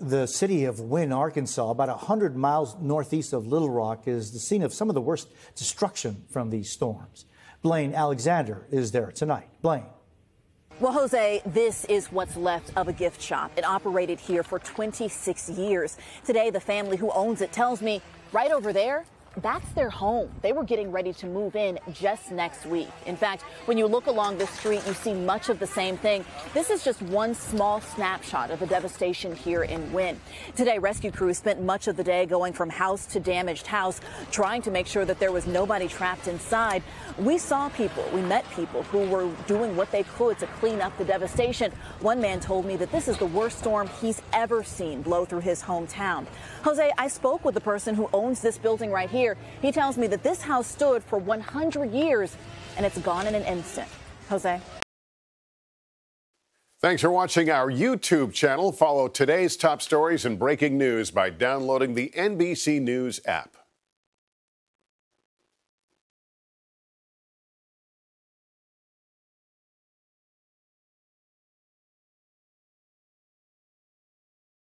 The city of Wynne, Arkansas, about 100 miles northeast of Little Rock, is the scene of some of the worst destruction from these storms. Blayne Alexander is there tonight. Blayne. Well, Jose, this is what's left of a gift shop. It operated here for 26 years. Today, the family who owns it tells me right over there, that's their home. They were getting ready to move in just next week. In fact, when you look along the street, you see much of the same thing. This is just one small snapshot of the devastation here in Wynne. Today, rescue crews spent much of the day going from house to damaged house, trying to make sure that there was nobody trapped inside. We saw people, we met people who were doing what they could to clean up the devastation. One man told me that this is the worst storm he's ever seen blow through his hometown. Jose, I spoke with the person who owns this building right here here. He tells me that this house stood for 100 years and it's gone in an instant. Jose. Thanks for watching our YouTube channel. Follow today's top stories and breaking news by downloading the NBC News app.